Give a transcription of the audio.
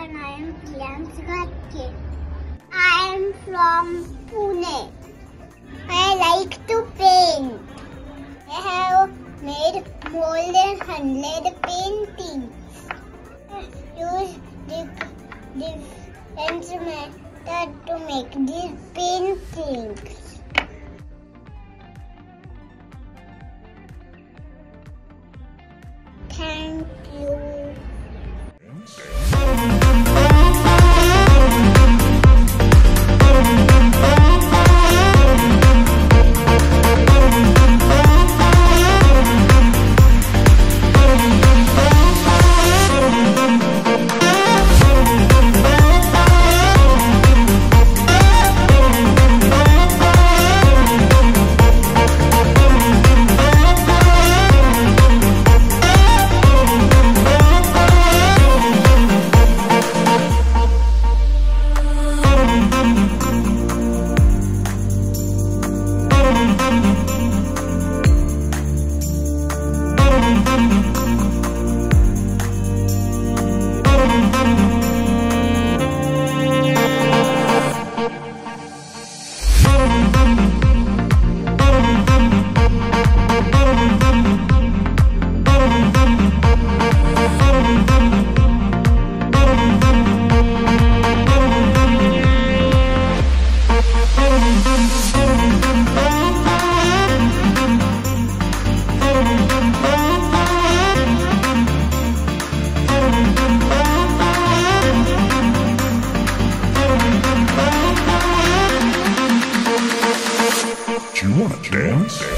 and I am Ghatge. I am from Pune. I like to paint. I have made more than 100 paintings. I use dif- different method to make these paintings. House.